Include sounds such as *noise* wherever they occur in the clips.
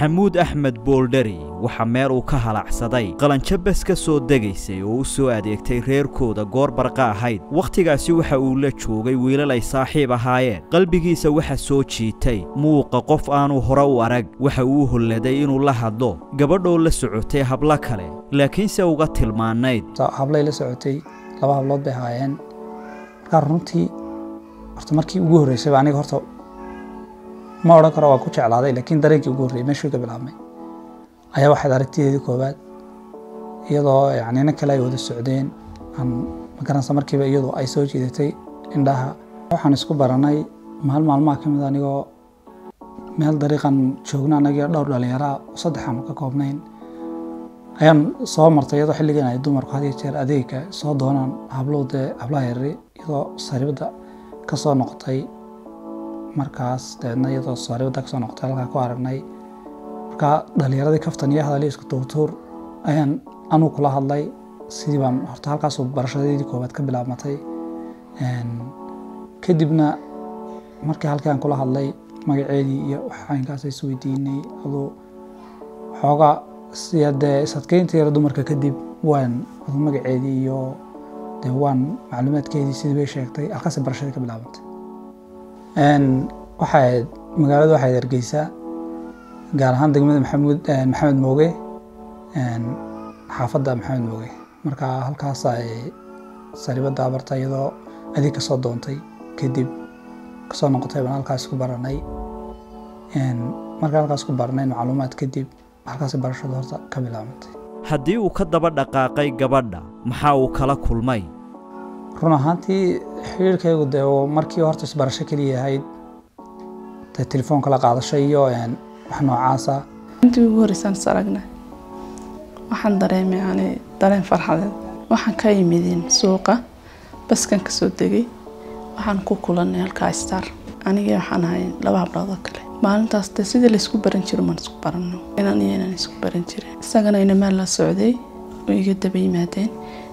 maxamuud axmed booldheri waxaa meel uu ka halacsaday qalanjo bes ka soo degaysay oo u soo adeegtay reerkooda goor barqa ahayd. Wakhtigaasi waxa uu la joogay wiilal ay saaxiib ahaayeen. Qalbigiisa waxa soo jiitay muuqa qof aanu hore u arag. Waxa uu holladay inuu la hadlo gabadhoo la socotay hablo kale laakiinse uga tilmaanayd. Hablay la socotay laba hablood bay ahaayeen. Markaa runtii horta markii ugu horreysayba aniga horta ma odhan karo waa ku jeclaaday laakiin dareenkii ugu horreeyay meeshuu ka bilaabmay ayaa waxayd aragtideedii koowaad iyadoo yani nin kale ay wada socdeen aan magaranaysa markiiba iyadoo ay soo jiidatay indhaha waxaan isku baranay maal maalmaha ka mid anigoo meel dariiqan joogna anagii dhowr dhalinyaraa saddex aanu ka koobnayn ayaan soo martay iyadoo xilligan ay dumarku had iyo jeer adeega soo doonaan hablow dee hablaha yarari iyadoo saribadda ka soo noqotay markaas dabeedna iyadoo saribadda ka soo noqotay halkaa ku aragnay. Markaa dhalinyaradii kaftan iyo hadalii isku tuurtuur ayaan anuu kula hadlay. Sidii baan horta halkaasoo barashadeedii koowaad ka bilaabmatay kadibna markii halkii aan kula hadlay magaceedii iyo waxaynkaas is weydiinay. Aduu xoogaa dee isadkeynta yara dumarka kadib waan aduu magaceedii iyo dee waan macluumaadkeedii sidii bay sheegtay. Halkaasay barashadii ka bilaabantay waxay magaalada waxay hargeysaa gaar ahaan degmada maxamuud maxamed mooge. Xaafadda maxamed mooge. Marka halkaas ay saribadda abarta iyadoo adig ka soo doontay kadib ka soo noqotay baan halkaas ku baranay. Markaan halkaas ku baranay macluumaad kadib halkaas barashada horta ka bilaabantay haddii uu ka daba dhaqaaqay gabadha maxaa uu kala kulmay run ahaantii xiriirkaygu dee markii horta isbarasho keliya ahayd dee telefoonka la qaadasho iyo wax noocaasa. Intii ugu horreysaan is aragna waxaan dareemay yani dareen farxadeed. Waxaan ka yimidin suuqa baskan ka soo degay. Waxaan ku kulanay halkaa star. Anigii waxaan ahay laba hablood oo kale. Maalintaas dee sidii laysku baran jiro maan isku barano inaan iyo inaan isku baran jirin isagana inamaan la socday oo iga daba yimaadeen.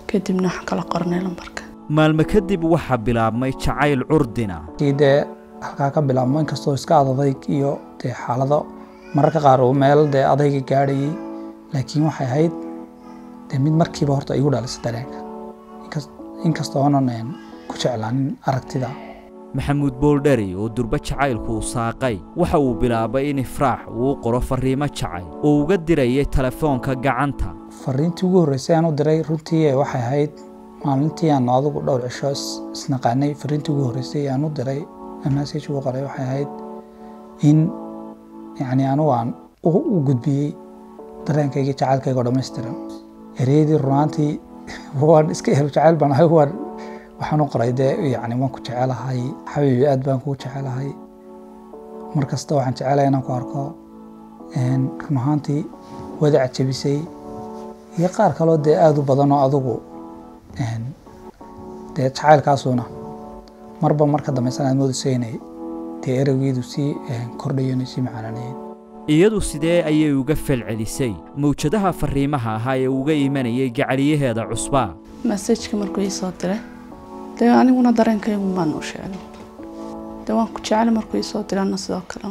Kadibna waxaan kala qornay lambarka maalmo kadib waxaa bilaabmay jacayl curdina. Dee halkaa ka bilaabmo inkastoo iska adadayg iyo dee xaalado mararka qaar uu meel dee adayga gaadhayay laakiin waxay ahayd dee mid markiiba horta igu dhalisay dareenka. Inkastoo ku jeclaanin aragtida. Maxamuud booldheri oo durbo jacaylku uu saaqay waxa uu bilaabay in ifraax uu qoro farriimo jacayl. Oo uga dirayay telefoonka gacanta. Fariintii ugu horreysay aan u diray runtii waxay ahayd maalintii aan adigu dhowr cisho isnaqaanay. Fariintii ugu horreysay aan u diray message ugu qoray waxay ahayd in yacni anugu aan u gudbiyey dareenkayga jacaylkayga oo dhammaystiran. Ereyadii runaantii *laughs* waan iska helo jacayl baan ahay waan waxaan u qoray dee yacni waan ku jecelahay xabiibi aad baan kugu jecelahay. Mar kasta waxaan jecelahay inaan ku arko run ahaantii wada cajabisay. Iyo qaar kaloo dee aada u badan oo adugu dee jacaylkaasuna marba marka dambaysan aad moodayso inay dee ereygeedu sii kordhayo inay sii macaananeyd iyadu sidee ayay uga falcelisay? Mawjadaha farriimaha ahaa ee uga imanayay gacaliyaheeda cusbaa masajka markuu ii soo diray dee aniguna dareenkaygu maan u sheegay dee waan ku jecel markuu ii soo dirana sidoo kale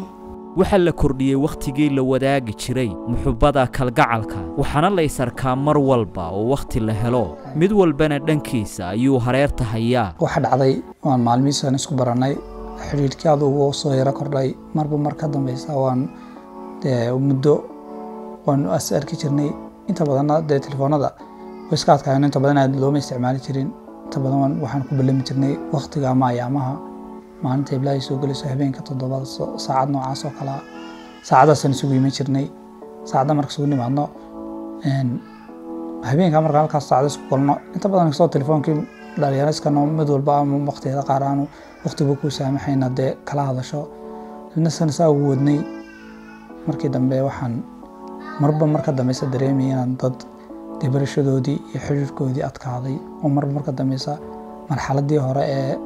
waxaa la kordhiyey wakhtigii la wadaagi jiray muxubbada kalgacalka waxaana la ysarkaa mar walba oo wakhti la helo. Mid walbana dhankiisa ayuu hareerta hayaa. Waxa dhacday waan maalmihiisaan isku barannay xidhiidhkii adugu soo yaro kordhay. Marba mar ka dambeysa waan muddo waanu as arki jirnay. Inta badanna dee telefoonada iska adkaayeen inta badan aad looma isticmaali jirin. Inta badan waxaan ku ballami jirnay wakhtiga ama ayaamaha maalinta iblaahay soo gelayso habeenka toddobada saacad noocaas oo kalea saacadaasaan isugu iman jirnay saacadda marka isugu nimaadno habeenka markaan halkaas saacada isku kulno. Inta badan inkastoo telefoonkii dhalinyariskano mid walba ama waqtiyada qaar aanu ku saamaxayna dee kala hadasho. Sana saa ugu wadnay markii dambe waxaan marba marka dambeysa dareemaya inaan dad dee barashadoodii iyo xiriirkoodii adkaaday. Oo marba marka dambeysa marxaladii hore ee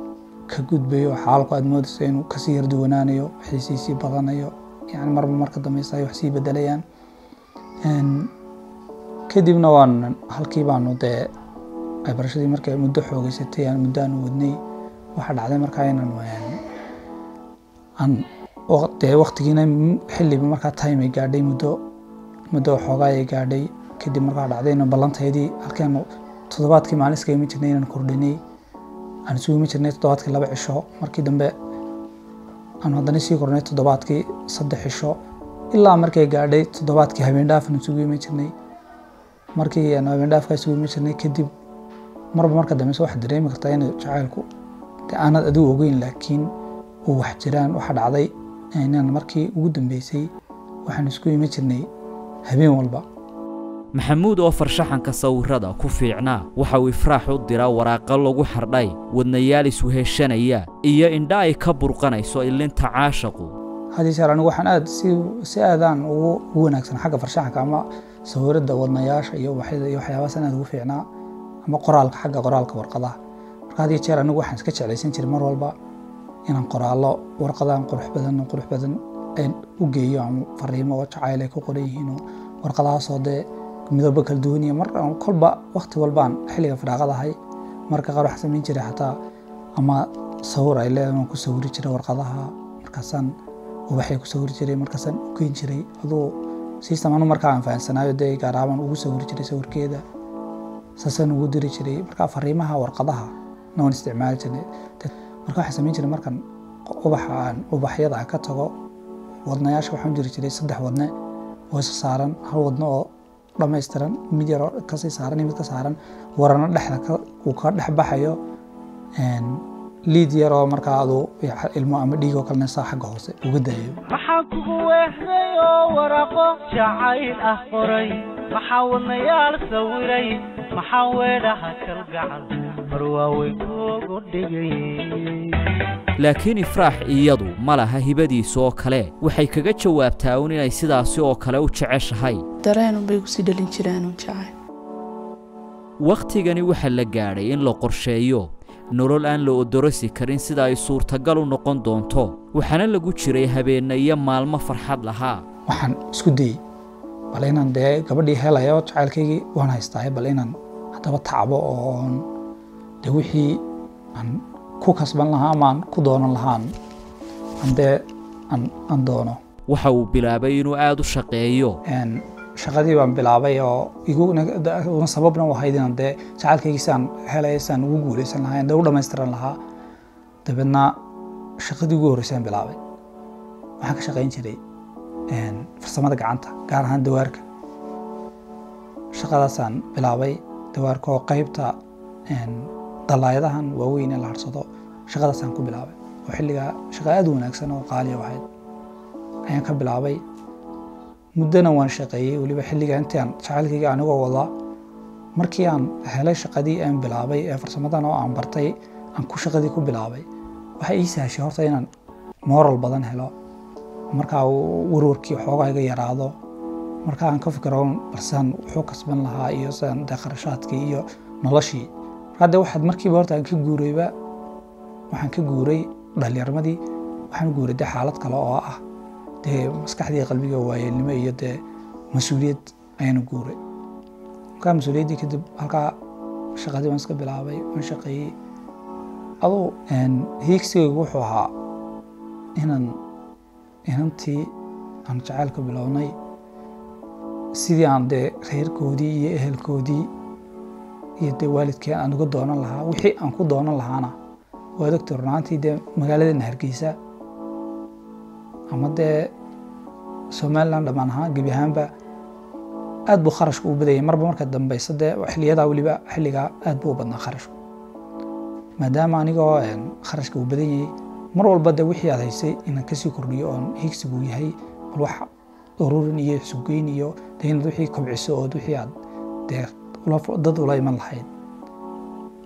ka gudbayo xaalku aad moodayso inuu ka sii yarduwanaanayo xiisiisii badanayo. Yani marba marka dambeysa ay wax sii bedelayaan. Kadibna waan halkii baanu dee ay barashadii muddo xoogeysatay aan muddo aanu wadnay waxaa dhacday markaa inaan aan dee waqtigiina xilliba markaa time ay gaadhay muddo muddo xoogaa ay gaadhay. Kadib markaa dhacdayna ballantaydii halkeenu toddobaadkii maalin iskaga jirnay inaan kordhinay aan isugu imi jirnay toddobaadkii laba cisho. Markii dambe aan haddana sii kordhinay toddobaadkii saddex cisho. Ilaa markay gaadhay toddobaadkii habeen dhaafan isugu imi jirnay. Markii aan habeen dhaafka isugu imi jirnay kadib marba marka dambeyse waxaad dareemi kartaa in jacaylku dee aanad adigu ogeyn laakiin uu wax jiraan waxa dhacday. Inaan markii ugu dambeysay waxaan isku imi jirnay habeen walba maxamuud oo farshaxanka sawirada ku fiicnaa waxa uu ifraax u diraa waraaqo lagu xardhay wadnayaal isweheshanaya iyo indha ay ka burqanayso ilinta caashaqu. Haddii jeer anigu waxaan aad si aadaan ugu wanaagsan xagga farshaxanka ama sawirada wadnayaasha iyo iyo waxyaabahaas aad ugu fiicnaa ama qoraalka xagga qoraalka warqadaha. Marka haddii jeer anigu waxaan iska jeclaysan jiray mar walba inaan qoraallo warqadahan qurux badan qurux badan aan u geeyo ama fariimo oo jacayl ay ku qoran yihiin oo warqadahaasoo dee midabo kala duwan iyo mar kolba waqti walbaan xilliga firaaqadahay marka qaar waxaan samayn jiray xataa ama sawir ay leedahay waan ku sawiri jiray warqadaha markaasaan ubaxay ku sawiri jiray markaasaan u geyn jiray aduu system markaa aan fahansanaayo dee gaar ugu sawiri jiray sawirkeeda saasaan ugu diri jiray marka fariimaha warqadaha na isticmaali jiray. Marka waxaan samayn jiray markan ubaxa aan ubaxyada ka tago wadnayaasha waxaan jiri jiray saddex wadne oo isa saaran hal wadne oo dhammaystiran mid yar kasii saaran iyo mid ka saaran warana dhexda uu ka dhex baxayo liid yar oo markaa adu ilmo ama dhiigoo kalena saa xagga hoose uga daayo maxaan kugu weehday oo waraaqo jacayl ah qoray maxaa wadnayaal sawiray maxaa weedhaha kalgacal laakiin ifraax iyadu ma laha hibadiisa oo kale. Waxay kaga jawaabtaa un inay sidaasi oo kale u jeceshahay. Dareenunbay gusii dhalin jireenun jacayl wakhtigani waxaa la gaadhay in la qorsheeyo. Nolol aan la odorosi karin sida ay suurtagal u noqon doonto. Waxaana lagu jiray habeenna iyo maalmo farxad lahaa. Waxaan isku dayey. Bal inaan dee gabadhii helayo jacaylkaygii waan haystaaye bal inaan haddaba tacbo oon dee wixii aan ku kasban lahaa ama aan ku doonan lahaan aan dee aan doono. Waxa uu bilaabay inuu aada u shaqeeyo. Shaqadii baan bilaabay oo iguna sababna u ahayd inaan dee jacaylkaygii saan helay saan ugu guuleysan lahaa dee u dhammaystiran lahaa. Dabeedna shaqadii ugu horreysaan bilaabay. Waxaan ka shaqayn jiray farsamada gacanta gaar ahaan dawaarka. Shaqadaasaan bilaabay dawaarka oo qaybta dalaayadahan waaweyn ee la harsado shaqadaasaan ku bilaabay. Oo xilligaa shaqa aad u wanaagsan oo qaaliya ahayd. Ayaan ka bilaabay. Muddona waan shaqeeyey weliba xilliga intii aan jacaylkayga anigoo wada markii aan helay shaqadii aan bilaabay ee farsamadan oo aan bartay aan ku shaqadii ku bilaabay. Waxay ii sahashay horta inaan moral badan helo. Markaa warwarkii xoogaa iga yaraado marka aan ka fikiro balsaan wuxuu kasban lahaa iyo sidan dee kharashaadkii iyo noloshii dee waxaad markiiba horta aan ka guurayba waxaan ka guuray dhallinyarmadii waxaan guuray dee xaalad kale oo ah dee maskaxdii qalbiga waayeelnimo iyo dee mas'uuliyad ayaana guuray. Markaa mas'uuliyaddii kadib halkaa shaqadii waan iska bilaabay waan shaqeeyey. Aduu hiigsigaygu wuxuu ahaa inaan inantii aan jacaylka bilownay sidii aan dee reerkoodii iyo ehelkoodii iyo dee waalidkii aan uga doonan lahaa wixii aan ku doonan lahaana waa dogtor runaantii dee magaaladeena hargeysa. Ama dee somalilan dhammaan ahaan gebi ahaanba aad buu kharashku u badayay. Marba marka dambeysa dee xiliyadaa weliba xilligaa aad buu u badnaa kharashku. Maadaama anigoo kharashka uu badan yahay mar walba dee wixii aad haysay inaan ka sii kordhiyo oon hiigsigu yahay bal wax ururin iyo sugeyn iyo dee inaad wixii kobciso ood wixii aad dee dad ula iman lahayd.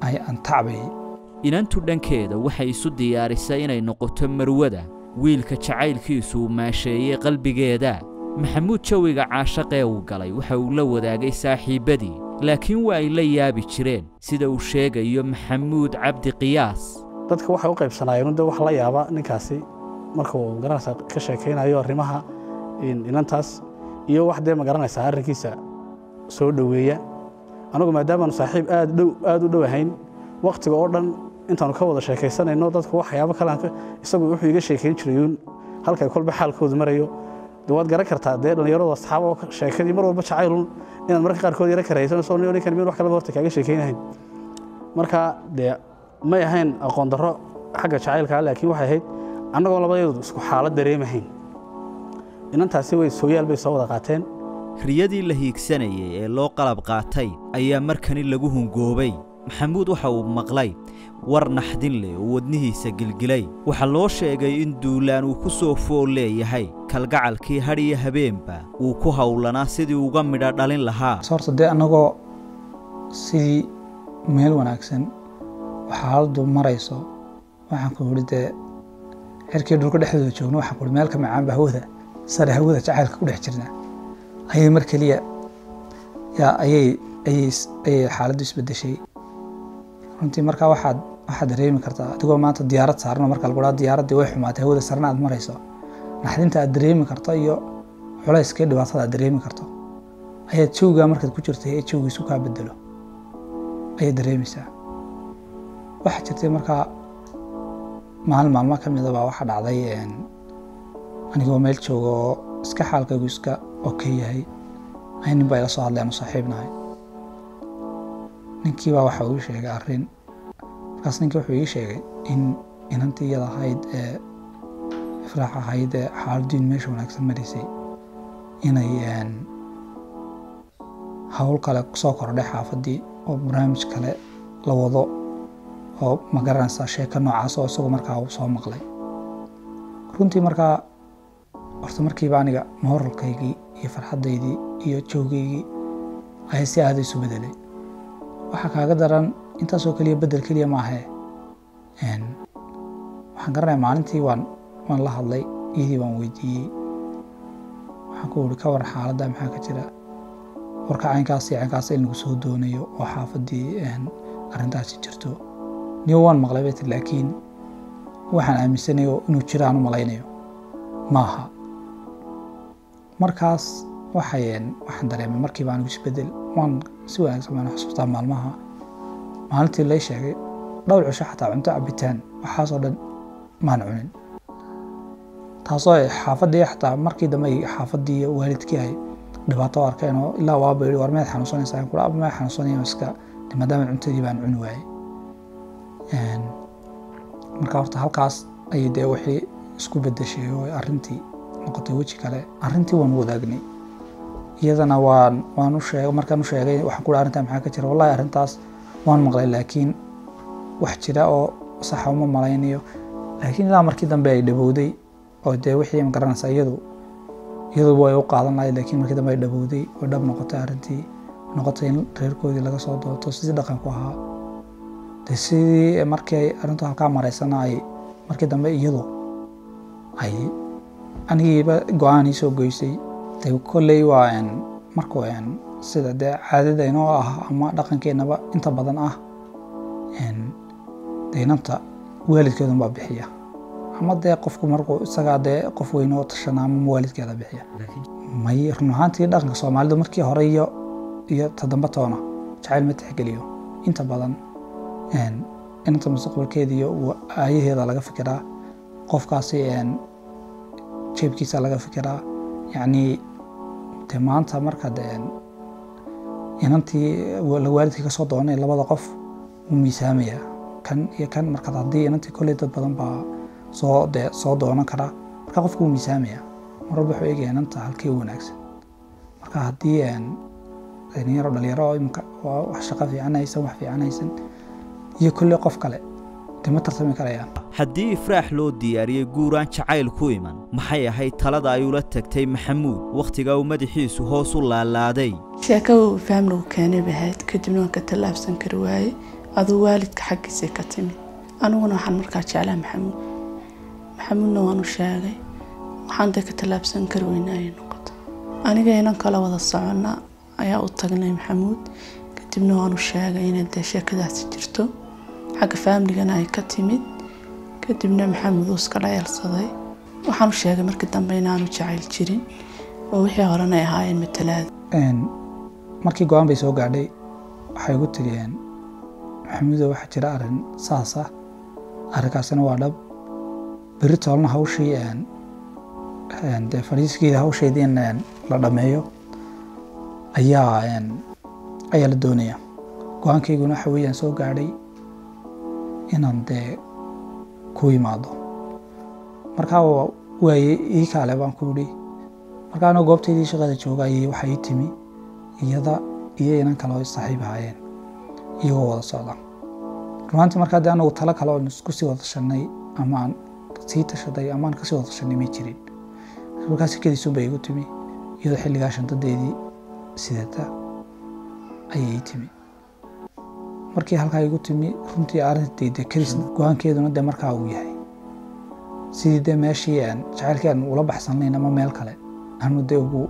Ay inantu dhankeeda waxay isu diyaarisay inay noqoto marwada wiilka jacaylkiisu uu maasheeyey qalbigeeda. Maxamuud jawiga caashaqee uu galay waxa uu la wadaagay saaxiibbadii laakiin waa ay la yaabi jireen sida uu sheegayo maxamuud cabdi qiyaas. Dadka waxay u qaybsanaayeen de wax la yaaba ninkaasi marka uu garanaysa ka sheekaynayo arrimaha inantaas iyo wax dee ma garanaysaa arrinkiisa soo dhoweeya anagu maadaamaanu saaxiib aad dhow aada u dhow ahayn wakhtiga oo dhan intaanu ka wada sheekaysanayno dadku waxyaabo kale isagu wuxuu iga sheekayn jirayuun halkay kolba xaalkoodu marayo waad garan kartaa dee dhallinyaradu asxaabo sheekadii mar walba jacaylun inaad mararka qaarkood yara karahaysanayso ninkan meel horta kaaga sheekaynahayn marka dee may ahayn aqoon xagga jacaylka laakiin waxay ahayd annagoo labadayadu isku xaalad dareemahayn inantaasi way sooyaal bay soo wada qaateen riyadii la hiigsanayay ee loo qalab qaatay ayaa markani lagu hungoobay. Maxamuud waxa uu maqlay war naxdin leh oo wadnihiisa gilgilay. Waxaa loo sheegay in duulaan uu ku soo fool leeyahay. Kalgacalkii hadh iyo habeenba uu ku howlanaa sidii uga midha dhalin lahaa. Horta dee annagoo sidii meel wanaagsan xaaladdu marayso waxaan ku idhi dee xirkii dhulka dhexdooda joogno waxaan ku ihi meel ka macaanba hawada sare hawada jacaylka ku dhex jirnaa ayay mar keliya ayay xaaladdu isbedeshay runtii markaa waxaad waxaad dareemi kartaa adigoo maanta diyaarad saarno marka lagu dhaha diyaaraddii way xumaatay hawada sarena aad marayso. Naxdinta aad dareemi karto iyo culayskii dhibaatada aad dareemi karto. Ayaad jawgaa markaad ku jirtay ee jawgiisu kaa bedelo ayaad dareemaysaa waxaa jirtay markaa maalin maalmo ka mida baa waxaa dhacday anigoo meel jooga oo iska xaalkaygu iska okey yahay. Ay nin baa ila soo hadlay aanu saaxiibnahay ninkii baa waxa uu sheegay arrin. Markaas ninkii wuxuu ii sheegay in inantii iyada ahayd ee ifraax ahayd ee xaaladdiin meesha wanaagsan maraysay inay hawl kale soo kordhay xaafaddii oo barnaamij kale la wado oo ma garanaysaa sheeko noocaas oo isagu markaa uu soo maqlay. Runtii markaa horta markiiba aniga mooralkaygii iyo farxaddaydii iyo joogaygii ayaa si aada isu bedelay waxaa kaaga daran intaasoo keliya bedel keliya maahee waxaan garanaya maalintii waan waan la hadlay iyadii baan weydiiyey. Waxaan ku uri ka waran xaaladda maxaa ka jira? Warka caynkaas iyo caynkaas in lagu soo doonayo oo xaafaddii arrintaasi jirto. Niyo waan maqlay bay laakiin waxaan aaminsanayo inuu jiro u malaynayo. Maaha markaas waxaan dareemay markiiba anigu isbeddel waan si wanaagsan baan xusuustaa maalmaha. Maalintii lay sheegay dhowr cisho xataa cunto cabitaan waxaasoo dhan maan cunin. Taasoo xaafaddii xataa markii dambe iyo waalidkii ay dhibaato arkeen oo ilaa waaba yidhi war meed xanuunsanaysaa aan kula ma xanuunsanaya iska maadaama cuntadii baan cuni waayey. Marka horta halkaas ayay dee wixii isku bedeshay arrintii noqotay weji kale. Arrintii waan wadaagnay iyadana waan waan u sheegay markaan u sheegay waxaan ku dhaha arrintaa maxaa ka jira? Wallahi arrintaas waan maqlay laakiin wax jira oo saxa uma malaynayo. Laakiin ilaa markii dambe ay dhabowday oo dee wixii ma garanaysaa iyadu iyadu way u qaadan lahayd laakiin markii dambe ay dhabowday oo dhab noqotay arrintii noqotay in reerkoodii laga soo doorto sidii dhaqanku ahaa. De sidii markii arrintu halkaa maraysana ay markii dambe iyadu ay anigiiba go'aan ii soo goysay de kolley waa markuu sida dee caadadaynoo ah ama dhaqankeennaba inta badan ah de inanta waalidkeedun baa bixiya. Ama dee qofku markuu isagaa dee qof weyn oo tashana ama waalidkeeda bixiya. May run ahaantii dhaqanka soomaalidu markii hore iyo iyo toddoba toona jacayl ma tixgeliyo. Inta badan inanta mustaqbalkeeda iyo aayaheeda laga fikiraa qofkaasi jeebkiisa laga fikiraa yacni de maanta marka de inantii waalidkii ka soo doonay labada qof wuu miisaamaya kan iyo kan markaad haddii inantii kolley dad badan baa soo de soo doonan karaa marka qofka wuu miisaamaya mar walba wuxuu eegaya inanta halkii u wanaagsan marka haddii dhalinyaro dhalinyaro oo imika wax shaqo fiican haysan wax fiican haysan iyo kolley qof kale de ma tartami karayaan haddii ifraax loo diyaariyey guuraan jacayl ku iman. Maxay ahayd talada ay ula tagtay maxamuud? Wakhtigaa uu madaxiisu hoos u laalaaday. Faamligu keenay bay ahayd kadibna waan ka tallaabsan kari waayey. Aduu waalidka xaggiisay ka timid. Aniguna waxaan markaa jeclaa maxamuud. Maxamuudna waan u sheegay. Waxaan dee ka tallaabsan kari weyna ayay noqoto aniga inan kala wada soconna ayaa u tagnay maxamuud. Kadibna waan u sheegay inay dee sheekadaasi jirto. Xagga faamligana ay ka timid kadibna maxamed uu iska dhayalsaday waxaan u sheegay markii dambe inaanu jacayl jirin oo wixii horena ay ahaayeen matalaada markii go'aan bay soo gaadhay waxay ugu tiriyeen maxamuudo waxaa jira arrin saas ah. Arrinkaasina waa dhab. Berri toolna hawshii dee fadhiiskeeda hawsheedii in la dhameeyo ayaa ayaa la doonaya. Go'aankayguna waxa weeyaan soo gaadhay inaan dee ku imaado markaa wa- waaye ii kaale baan ku idhi markaa anoo goobtaydii shaqada jooga ayay waxaa ii timi iyada iyo inan kale oo is saaxiib ahaayeen iyagoo wada socda. Runaantii markaa dee anagu talo kale oon isku sii wada tashanay ama sii tashaday ama aan ka sii wada tashanay may jirin. Markaa sikadiisuun bay igu timi iyadoo xilligaa shantadeedii sidata ayay ii timi markii halkaa igu timi runtii arrintii dee kadis go'aankeeduna dee markaa uu yahay. Sidii dee meeshii aan jacaylkii aan ula baxsanayn ama meel kale aanu dee ugu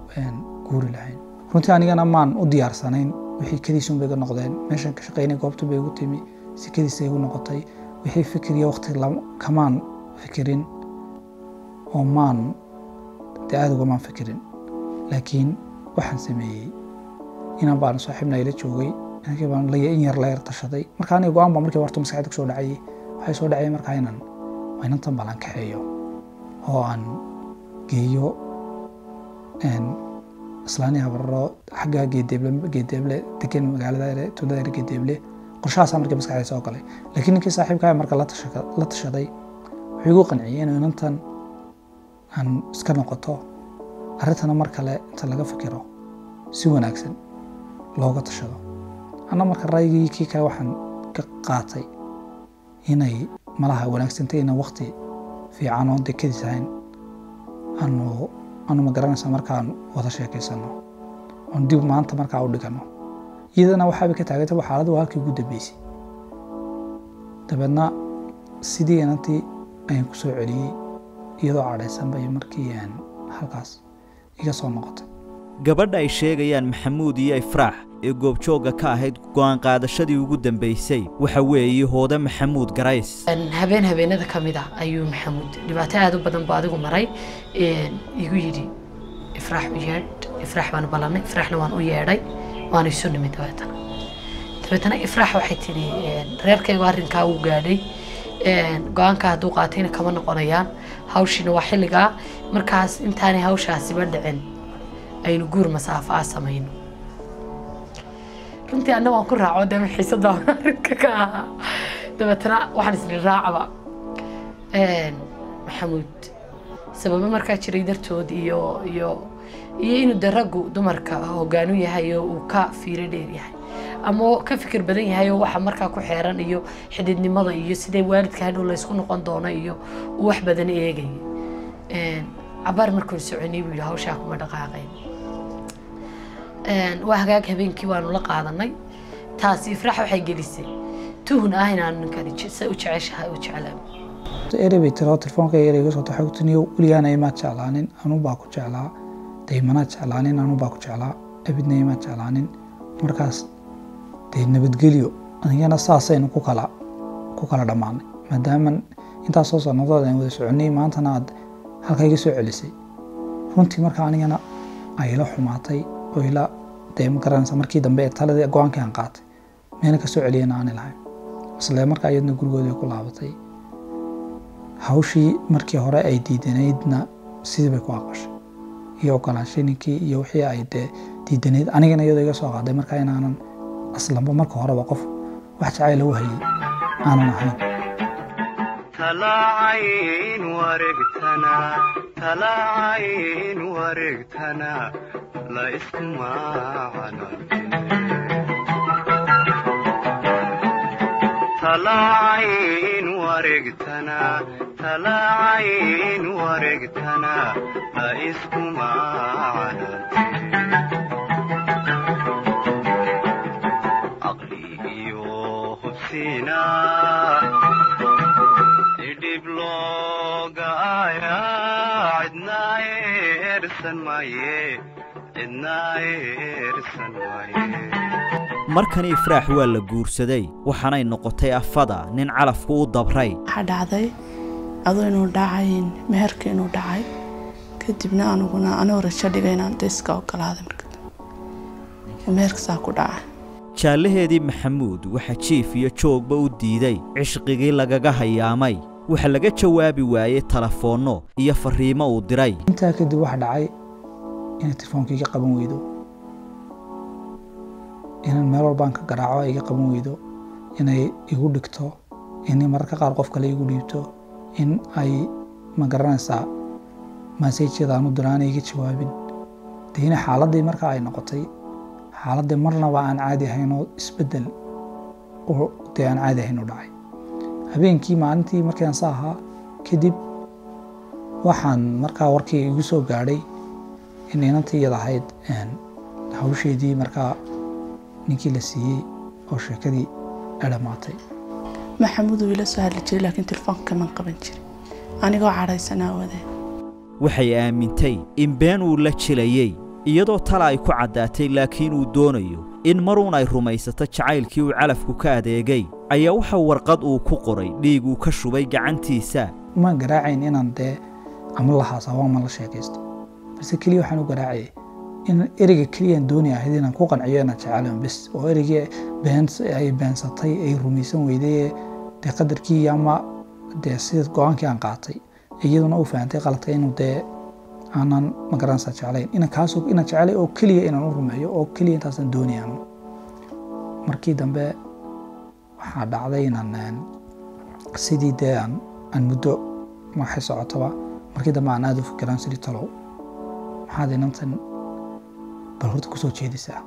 guuri lahayn. Runtii anigana maan u diyaarsanayn wixii kadiisun iga noqdeen. Meeshan ka shaqaynay goobtu igu timi. Si kadiisa igu noqotay. Wixii fikir iyo waqti kamaan fikirin oo maan dee aada ugamaan fikirin. Laakiin waxaan sameeyey. Inan baan saaxiibna ila joogay inankii baan la in yar la yar tashaday marka aniga go-aan baa markii horta maskaxda kusoo dhacayay waxay soo dhacay markaa inan waa inantan balan kaxeeyo oo aan geeyo islaani habararo xagga geedeeble geedeeble degan magaalada tuulada ere geedeeble qorshahaasaa markii maskaxda soo galay laakiin ninkii saaxiibkaa marka la tashaday wuxuu igu qanciyey inuu inantan aan iska noqoto arrintana mar kale inta laga fikiro si wanaagsan looga tashado anna marka ra'yigii kii kale waxaan ka qaatay inay malaha wanaagsantay inaan waqti fiican oo dekadiis ahayn aanu aanu ma garanaysa markaan wada sheekaysano oon dib maanta markaa u dhigano iyadana waxaabay ka taagantay xaaladdu waa halkii ugu dambeysay. Dabeedna sidii inantii ayaan ku soo celiyey iyadoo cadhaysan bay markii aan halkaas iga soo noqotay. Gabadha ay sheegayaan maxamuud iyo ifraax ee goobjoogga ka ahayd go'aan qaadashadii ugu dambaysay waxa weeye hoode maxamuud garays. Een, habeen habeenada ka mid ah ayuu maxamuud dhibaato aada u badan buu adigu maray igu yidhi ifraax u yeedh ifraax baan ballanay ifraaxna waan u yeedhay waana isu nimid dabeetana dabeetana ifraax waxay tidhi reerkaygu arrinkaa uu gaadhay. Go'aanka hadduu qaatayna kama noqonayaan. Hawshiina waa xilligaa markaas intaanay hawshaasiba dhicin aynu guur masaafo ah samayno runtii anna waan ku raaco dee xiisada *laughs* arrinka ka ahaa dabeetana waxaan isni raacaba. Een, maxamuud sababo markaa jiray dartood iyo iyo iyo inuu de raggu dumarka hogaanu yahay oo uu ka fiiro dheer yahay. Ama ka fikir badan yahay oo waxa markaa ku xeeran iyo xididnimada iyo sidee waalidka hadhow laysku noqon doono iyo wax badan eegaya Een, cabaar markuu soconay buu yidhi hawshaa kuma dhaqaaqayn waa hagaag habeenkii waanu la qaadanay. Taasi ifraax waxay gelisay. Tuhun ah inaan sa u jeceshahay u jeclaan. Erey tiro telefoonka erey iga soo taxay. Weligaana imaad jeclaanin. Anuu baa ku jeclaa. Daymanaad jeclaanin anuu baa ku jeclaa. Abidna imaad jeclaanin. Markaas dee nabadgelyo anigana saasaynu ku kala ku kala dhammaanay maadaama intaas soo sannadood aan wada soconay maantana aad halka iga soo celisay. Runtii marka anigana ay ila xumaatay ila dee ma garanaysa markii dambe ee taladii go'aankii aan qaatay meena ka soo celiyana aani lahayn isla markaa iyadna gurigooda ay ku laabatay hawshii markii hore ay diidanaydna sidii bay ku aqbashay iyo ogolaanshay ninkii iyo wixii ay dee diidanayd anigana iyadoo iga soo qaaday markaa inaanan aslanba marka horeba qof wax jacayl lagu hayay aanan ahayn talaacayn wareegtana la isku talaacayn wareegtana talaacayn wareegtana la isku caqli iyo hubsiina markani ifraax waa la guursaday waxaanay noqotay afada nin calafku u dabray waxaa dhacday adoo inuu dhacayn meherka inuu dhacay kadibna aniguna anigoo rajo dhigay inaan dee iska ogolaaday marka dambe oo meherka saa ku dhacay. Jaallaheedii maxamuud waxaa jiif iyo joogba u diiday cishqigii lagaga hayaamay waxaa laga jawaabi waayey telefoonno iyo farriimo uu diray. Intaa kadib waxa dhacay inay telefoonka iga qaban weydo inaan meel walbaan ka garaaco iga qaban weydo inay igu dhigto inay mararka qaar qof kale igu dhiibto in ay ma garanaysaa masajyada aan u diro aanay iga jawaabin. Deina xaaladdii marka ay noqotay xaaladdii marnaba aan caadi ahayn oo isbeddel oo dee aan caadi ahayn u dhacay habeenkii maalintii markaan sa ahaa kadib waxaan markaa warkii igu soo gaadhay in inantii iyada ahayd hawsheedii markaa ninkii la siiyey oo sheekadii ay dhammaatay maxamuud wuu ila soo hadli jiray laakiin telefoonka kaman qaban jirin anigoo cadhaysanaa wadee waxay aamintay in been uu la jilayey iyadoo tala ay ku caddaatay laakiin uu doonayo in maruun ay rumaysato jacaylkii uu calafku ka adeegay ayaa waxa warqad uu ku qoray dhiig uu ka shubay gacantiisa. Maan garaacayn inaan dee ama la haasabo ama la sheekaysto. Balse keliya waxaan u garaacayay in ereyga keliyaan doonaya ahayd inaan ku qanciyo inaan jecelayn bes oo ereygii ay beensatay ay rumaysan weyday dee qadarkii ama dee sida go'aankii aan qaatay iyaduna u fahantay qalatay inuu dee aanan ma garanaysaa jeclayn. Inaan kaasoo inaan jecelay oo keliya inaan u rumeeyo oo keliya intaasaan doonayaan. Markii dambe waxaa dhacday inaan sidii dee aan muddo waxay socotoba markii dambe aan aada u fikiraan sidii talow. Maxaad inantan bal horta ku soo jeedisaa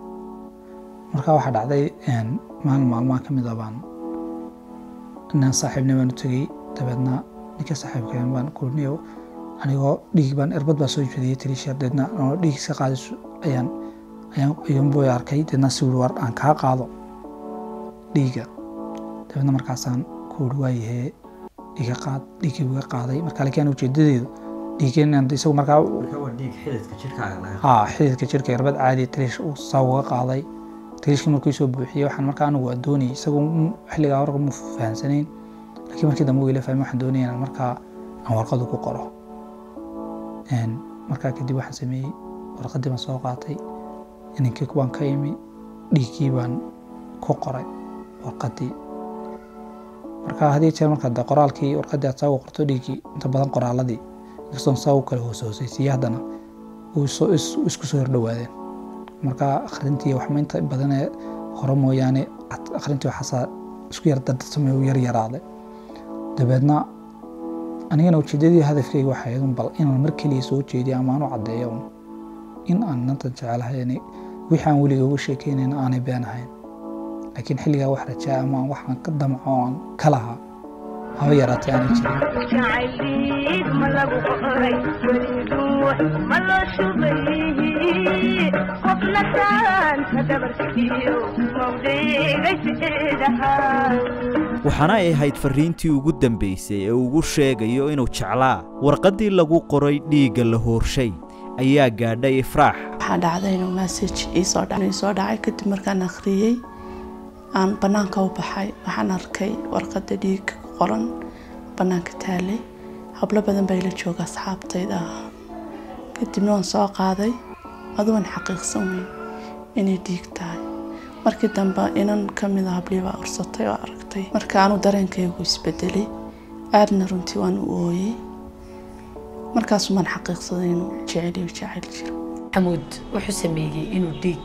marka waxaa dhacday maalin maalmaha ka mid a baan inaan saaxiibna baan u tegey dabeedna ninka saaxiibkeen baan kulniyo anigoo dhiig baan erbad baa soo jeediyey tiriisheer deedna anoo dhiig iska qaadis ayaan ayaan ayuunbooy arkay deedna si wuri war aan kaa qaado dhiiga dabeedna markaasaan ku wuri waayahee iga qaad dhiiggii iga qaaday marka laakiin ujeedadeedu dhiigeen isagu markaa haa xididka jirka erbad caadi uu saa uga qaaday tiriishkii markuu soo buuxiyey waxaan markaa anigu waa doonayay isagu xilligaa warqa mu fahansanayn laakiin markii dambe wila fahmay waxaan doonaya inaan markaa aan warqadu ku qoro markaa kadib waxaan sameeyey warqaddii baan soo qaatay. Inankii waan ka imi dhiiggii baan ku qoray warqaddii marka haddii jeer markaa qoraalkii warqaddii aad saa ugu qorto dhiiggii inta badan qoraaladii inkastoon saa u kale hoos hoosaysiiye haddana isku soo hordhowaadeen marka akhrintii waxma inta badanee hore mooyaane akhrintii waxaasaa isku yar dardarsamay u yar yaraaday. Dabeedna anigana ujeedadii hadafkayga waxay ahayd bal inaan mar keliya soo jeediyo ama aan u caddeeyo in aan inantan jecelahay wixii aan weliga uga sheekeynayn aanay been ahayn. Laakiin xilligaa wax rajaa ama waxaan ka damco aan ka lahaa haba yaraatay aanay jirin waxaana ay ahayd farriintii ugu dambaysay ee ugu sheegayo inuu jeclaa warqaddii lagu qoray dhiigga la hoorshay ayaa gaadhay ifraax. Waxaa dhacday inuu messaj iisoo dhacay kadib markaan akhriyey aan bannaanka u baxay waxaan arkay warqadda dhiigga qoran bannaanka taalay hablo badan baa ila jooga asxaabtayda. Kadibna waan soo qaaday. Adugan xaqiiqsan weyn inay dhiig tahay. Markii dambe inan ka mida hablii baa ursatay oo aragtay. Marka aanu dareenkaygu isbedelay aadna runtii waan u ooyey markaasumaan xaqiiqsaday inuu jeceliyo jecel jiro. Xamuud wuxuu sameeyey inuu dhiig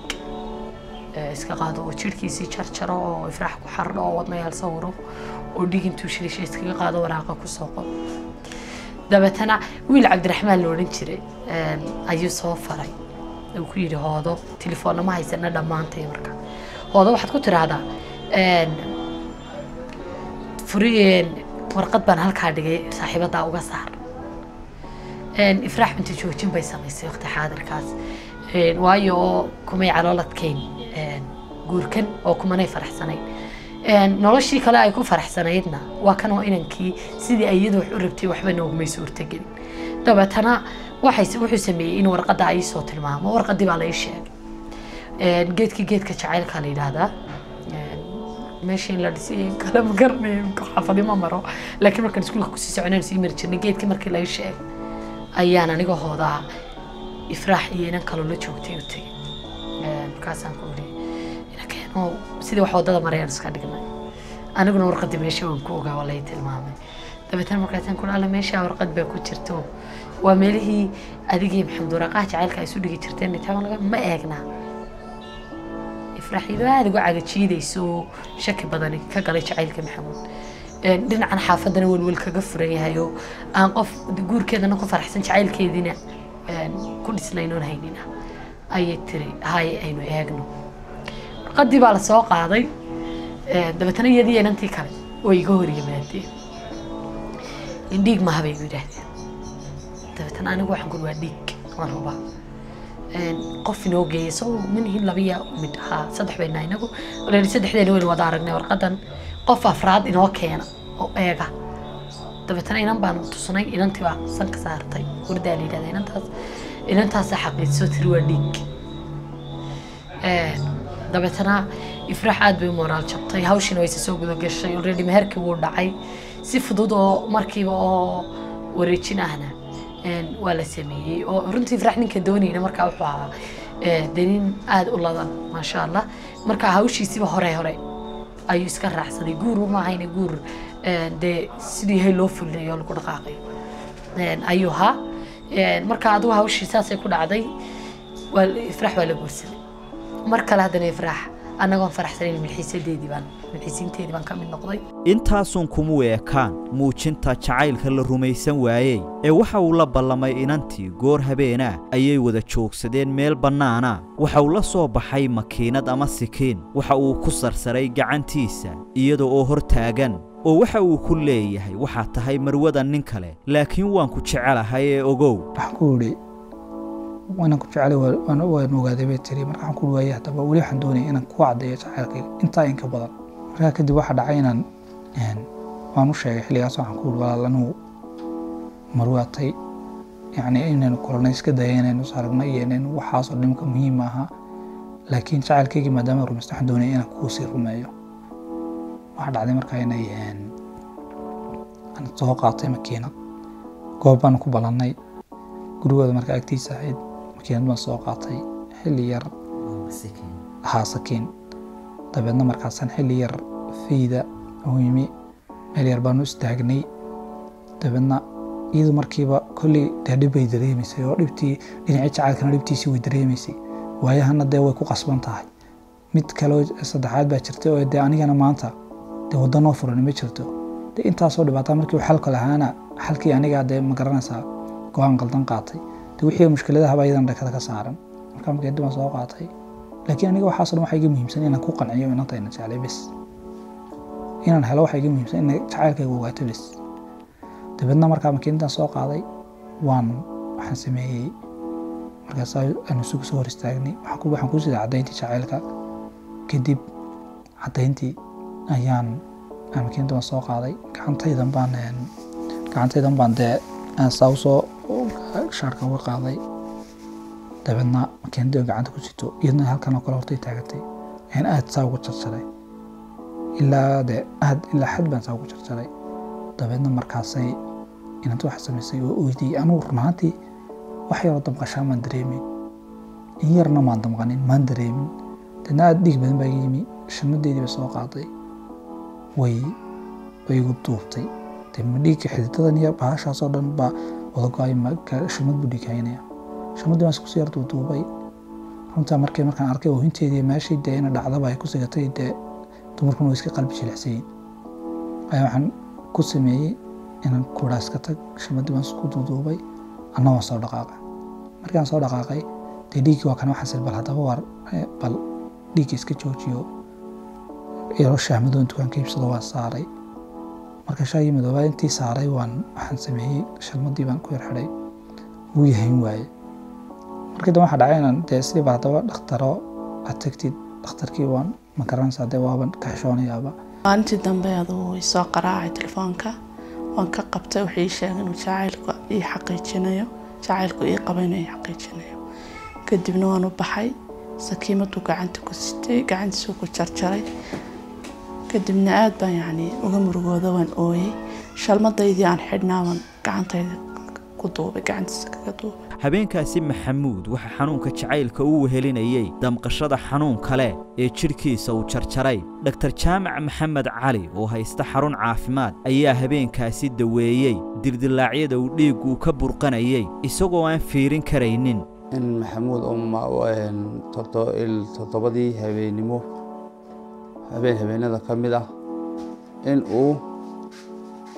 iska qaado oo jirhkiisii jarjaro oo ifraax ku xardho oo wadnayaal sawiro oo dhiig intuu shilisha iskaga qaado waraaqa ku soo qoro dabeetana wiil cabdiraxmaan la odhan jiray ayuu soo faray. Uu ku yidhi hoodo telefoonna ma haysana dhammaantay marka. Hoodo waxaad ku tiraahdaa furi warqad baan halkaa dhigay saaxiibadaa uga saar. Ifraax binti joojin bay samaysay waqti xaadirkaas. Waayo oo kumay calooladkayn guurkan oo kumanay faraxsanayn نوشي كلا أيكو فرح سنيدنا وكانوا إنكِ سيدي أيده وحربتي وحبنا وميسور تجين طبعا أنا واحد سو حسمي إنه ورقة داعي صوت المام ورقة دي على إيش يعني جيت كي جيت كشاعر كلي هذا. ماشين لرسي كلام قرني كحافظ ما مرة. لكن مركز كل خصوصي سعنا نسي مرتشني جيت كي مركز لا إيش يعني أيانا نيجو هذا إفرح إيه نكلو لشوكتي وتي. كاسان كوري. Inakeeno sidii wax waddada marayaan iska dhignay. Aniguna warqadii meesha waan ku ogaa waa lay tilmaamay. Dabeetana markaasaan ku alla meeshaa warqad baa ku jirto. Waa meelihii adigii maxamed waraaqaha jacaylka ay isu dhigi jirteen laga ma eegnaa ifraaxiido aada uga cagajiidayso oo shaki badani ka galay jacaylka maxamuud dhinacan xaafadana welwel kaga furan yahay oo aan qof guurkeedana ku faraxsan jacaylkeediina ku dhisnaynoon haynina. Ayay tiri haye aynu eegno قدي بالا سوق عادي آه، دابا تنا يدي أنا انتي كان وي غوري مادي انديك ما هبي بيدات دابا تنا أنا واحد نقول واديك مرحبا ان آه، قف نو جيسو من هين لبيا ومد ها آه، صدح بينا انغو ولا صدح دين وين ودارغنا ورقدن قف أفراد إنو كينا. أو إيغا. دابا تنا أنا بان تصني ان انتي با سنك سارتي. وردالي دا أنا انت ان انت صح حقيت سو dabeetana ifraax aad bay u moraal jabtay. Hawshiina wayse soo guda gashay already meherkii wuu dhacay. Si fudud oo markiiba oo wareejin ahna waa la sameeyey. Oo runtii ifraax ninka doonayna markaa wuxuu ahaa ee, dee nin aad u ladan maasha allah marka hawshiisiba hore hore ayuu iska raacsaday guur uma ahayna guur een, dee sidii yahay loo fulinayo lagu dhaqaaqayo ayuu ahaa. Marka adigu hawshii saasay ku dhacday ifraax waa la guursaday mar kale haddana ifraax annagoon faraxsanayn milxiisadeedii baan milxiisiinteedii baan ka mid noqday. Intaasun kumuu ekaan muujinta jacaylka la rumaysan waayey ee waxa uu la ballamay inantii goor habeenah ayay wada joogsadeen meel bannaana. Waxa uu la soo baxay makiinad ama sikiin waxa uu ku sarsaray gacantiisa iyada oo hor taagan oo waxa uu ku leeyahay waxaad tahay marwada nin kale laakiin waan ku jecelahay ee ogow waxaan ku waa- waan ogaaday bay tiri marka waxaan ku waayay haddaba weli waxaan doonaya inaan ku caddeeyo jacaylkayga intaa in ka badan. Markaa kadib waxaa dhacay inaan waan u sheegay xilligaas waxaan ku idhi walaal anugu marwaatay yacni inaynu kulanay iska daya inaynu is iyo inaynu waxaasoo dhimka muhiim aha laakiin jacaylkaygii maadaama rumaysta waxaan doonaya inaan kuu sii rumeeyo. Waxaa dhacday markaa inay aan soo qaatay makiinad goob baan ku balannay. Gurigooda markaa agtiisa ahayd baan soo qaatay xilli yar. Ahaa sakiin. Dabeedna markaasaan xilli yar fiida u yimi. Meel yar baanu istaagnay dabeedna iyadu markiiba kolley dee dhib bay dareemaysay oo dhibtii dhinacii jacaylkana dhibtiisii way dareemaysay waayahana dee way ku qasban tahay. Mid kaleo saddexaad baa jirtay oo dee anigana maanta dee waddo noo furan ma jirto. Dee intaasoo dhibaataa markii uu xalka lahaana xalkii anigaa dee ma garanaysaa. Go'aan qaldan qaatay wixii mushkiladaha baa iyadan dhakada ka saaran markaa markii dib aan soo qaatay laakiin aniga waxaasoo dhan waxaa iga muhiimsan inaan ku qanciyo inantayna jeclay bes inaan helo waxaa iga muhiimsan in jacaylkayga ogaato bes dabeedna markaa makiinadaan soo qaaday waan waxaan sameeyey markaas aanu isugu soo hor istaagnay waxaan ku- waxaan ku sidaa caddayntii jacaylka kadib caddayntii ayaan aan makiinada waan soo qaaday gacantaydan baan een, gacantaydan baan dee aan saa usoo shaarka uga qaaday dabeedna oo gacanta ku sito iyadna halkan oo kale hortay taagatay ayaan aad saa ugu jarjaray ilaa de aad ilaa xad baan saa ugu jarjaray dabeedna markaasay inanta waxa samaysay oo oydiyey anugu run ahaantii wax yaroo damqashaa maan dareemin in yarna maan damqanin maan dareemin deedna aad dhiig badan baa yimi shalmadeedii bay soo qaaday way way igu duubtay dee ma dhiigga xididadan iyo bahashaasoo dhan baa ka- shalmad buu dhiig haynaya shalmaddii baan markii arkay oohinteedii meeshii dee ina dhacdaba ay ku sigatay dee dumarkuna iska qalbi jilicsayin ayaa ku sameeyey inaan kuraa iska tag. Shalmaddii baan isku duuduubay anna waan soo dhaqaaqay. Markaan soo dhaqaaqay waa eh, iska joojiyo. Iyadoo shaahmadoon dukaanka iibsado waan saaray marka shaagii madoobaa intii saaray waan waxaan sameeyey shalmadii baan ku yar xidhay wuu yahayn waaye. Markii dambe waxaa dhacay inaan dee sidii baa haddaba dhakhtaro aad tagtid. Dhakhtarkii waan ma garanaysaa dee waaban ka xishoonayaaba maalintii dambe aduu way soo qaraacay telefoonka. Waan ka qabtay wuxuu ii sheegay inuu jacaylku ii xaqiijinayo jacaylku ii qaba inuu ii xaqiijinayo. Kadibna waan u baxay. Sakiimaduu gacanta ku sitay gacantiisuu ku jarjaray kadibna aad baan yacni uga murugooda waan ooyey. Shalmadaydii aan xidhnaa baan gacantayda ku duubay gacantiisa kaga duubay. Habeenkaasi maxamuud waxaa xanuunka jacaylka u wehelinayey damqashada xanuun kale ee jidhkiisa uu jarjaray dhaktar jaamac maxamed cali oo haysta xarun caafimaad ayaa habeenkaasi daweeyey. Dildillaacyada uu dhiigguu ka burqanayey isagoo aan fiirin karaynin. In maxamuud toddobadii habeennimo habeen habeenada ka mid ah in uu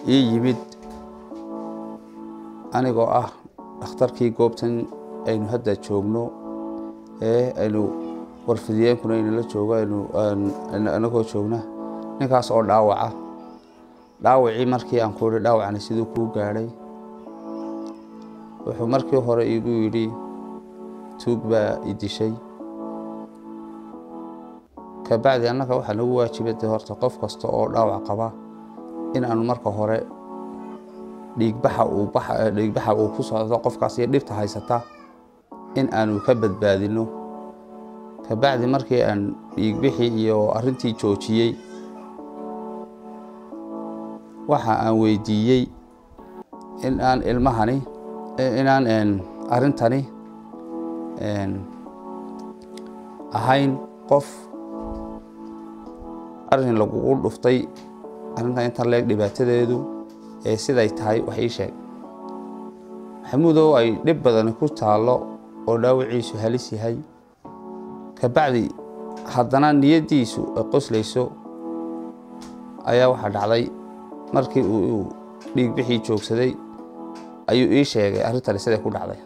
ii yimid anigoo ah dhakhtarkii goobtan aynu hadda joogno ee aynu warfidiyeenkuna aynala joogo anagoo joogna ninkaas oo dhaawaca. Dhaawacii markii aan ku idhi dhaawacani siduu kuu gaadhay. Wuxuu markii hore iigu yidhi tuug baa i dishay kabacdi annaga waxaa nagu waajibada horta qof kasta oo dhaawac qaba in aanu marka hore dhiigbaxa uu ku socdo qofkaas iyo dhibta haysata in aanu ka badbaadino. Kabacdi markii aan dhiigbixii iyo arrintii joojiyey waxa aan weydiiyey in aan ilmahani inaan arrintani ahayn qof arrin lagugu dhuftay arrintan intan leeg dhibaatadeedu ee siday tahay wax ii sheeg. Maxamuudow ay dhib badani ku taallo oo dhaawiciisu halis yahay. Kabacdi haddana niyaddiisu ay qoslayso ayaa waxaa dhacday. Markii uu dhiigbixii joogsaday ayuu ii sheegay arrintani siday ku dhacday.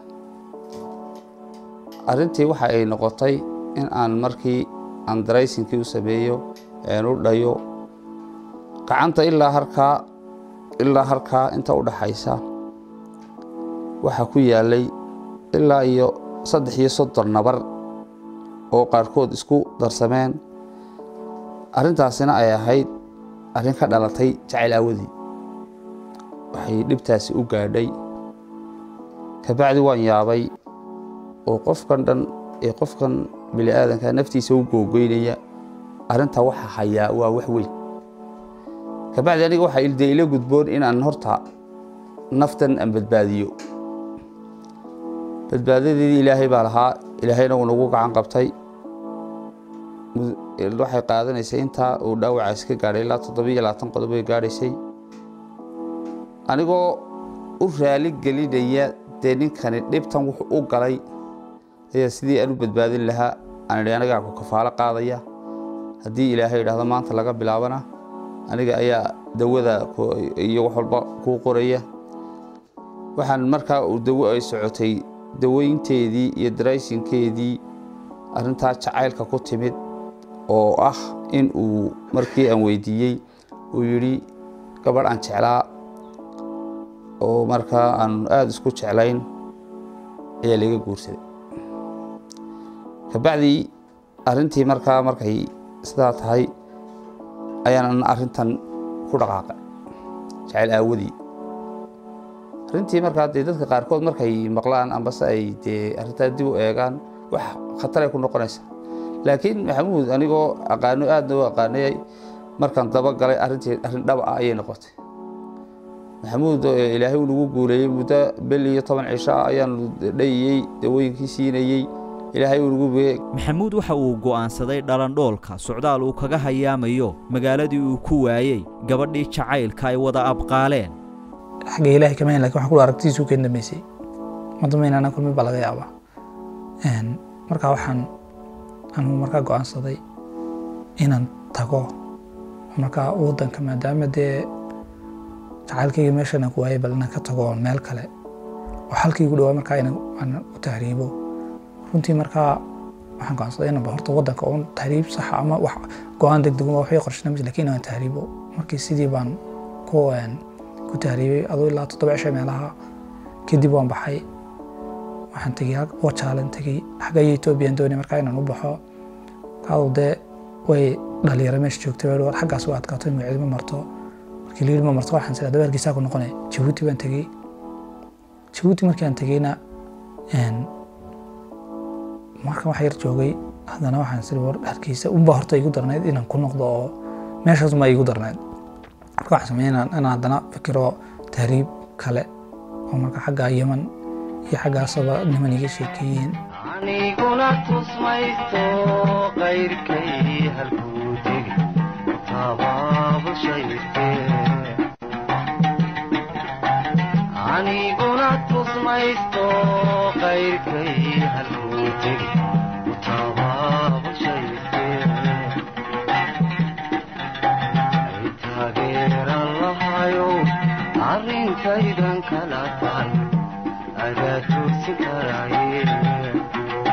Arrintii waxa ay noqotay in aan markii aan daraysinkii u sameeyo u dhayo. Gacanta ilaa harkaa ilaa harkaa inta u dhaxaysa waxaa ku yaalay ilaa iyo saddex iyo soddon nabar oo qaarkood isku darsameen. Arrintaasina ay ahayd arrin ka dhalatay jacayl aawadii waxay dhibtaasi u gaadhay. Kabacdi waan yaabay oo qofkan dhan ee qofkan bini aadanka naftiisa u googoynaya arrinta waxa hayaa waa wax weyn. Kabacdi aniga waxaa ilde ila gudboon inaan horta naftan aan badbaadiyo. Badbaadadeedii ilaahay baa lahaa ilaahayna uu nagu gacan qabtay. Waxay qaadanaysay intaa uu dhaawacaas ka gaadhay ilaa toddobiyo labaatan qodob ay gaadhaysay. Anigoo u raali gelinaya dee ninkani dhibtan wuxuu u galay ayaa sidii aan u badbaadin lahaa aan idhi anigaa ku kafaalo qaadaya haddii ilaahay idhaahdo maanta laga bilaabana aniga ayaa dawada iyo wax walba kuu qoraya. Waxaan markaa uu dawo ay socotay daweynteedii iyo daraysinkeedii arrintaa jacaylka ku timid oo ah in uu markii aan weydiiyey uu yidhi gabadh aan jeclaa oo markaa aan aada isku jeclayn ayaa laga guursaday. Kabacdii arrintii markaa markay sidaa tahay ayaanan arrintan ku dhaqaaqay jacayl aawadii. Arrintii markaa dee dadka qaarkood markay maqlaan ambase ay dee arrintaa dib u eegaan wax khataray ku noqonaysa. Laakiin maxamuud anigoo aqaano aadna u aqaanayay markaan dabagalay arrintii arrin dhab ah ayay noqotay. Maxamuud ilaahay uu nagu guuleeyey muddo bel iyo toban cisho ah ayaanu dhayiyey dawooyinkii siinayey ilaahay uu maxamuud waxa uu go'aansaday dhalandhoolka socdaal uu kaga hayaamayo magaaladii uu ku waayey gabadhii jacaylka ay wada abqaaleen. Xagga ilaahay kama hen laakiin waxaan ku aragtidiisu keen dambeysay madama inaana kulmin baa laga yaabaa markaa waxaan anu markaa go'aansaday inaan tago. Markaa waddanka maadaama dee jacaylkayga meeshan aan ku waayay bal inaan ka tago oon meel kale. Oo halkii igu dhawaa markaa inaan u tahriibo runtii markaa waxaan go'aansaday inaan horta waddanka uun tahriib sax ama wax go'aan degdeg waxay qorshana mise laakiin inaan tahriibo. Markii sidii baan ku ku tahriibay aduu ilaa toddoba cisha meelaha kadib waan baxay. Waxaan tegey wajaalan tegey xagga etoobiyan doonay markaa inaan u baxo. Kaadu dee way dhalinyaro meesha joogtay war xaggaas waa adkaato magaceed ma marto. Markii liil ma marto waxaan sidaa dabeerkiisaa ku noqonay. Jabuuti baan tegey. Jabuuti markii aan tegeyna markan wax yar joogay haddana waxaan siri war harkiisa unba horta igu darnayd inaan ku noqdo oo meeshaas ma igu darnayd marka waxaan sameeyey inaan inaan haddana fikiro tahriib kale oo marka xagga yeman iyo xaggaasaba niman iga sheekeeyeen aniguna tusmaysto qayrkay halkuu tegi tabaabulshayste aniguna tusmaysto qayrkay halkuu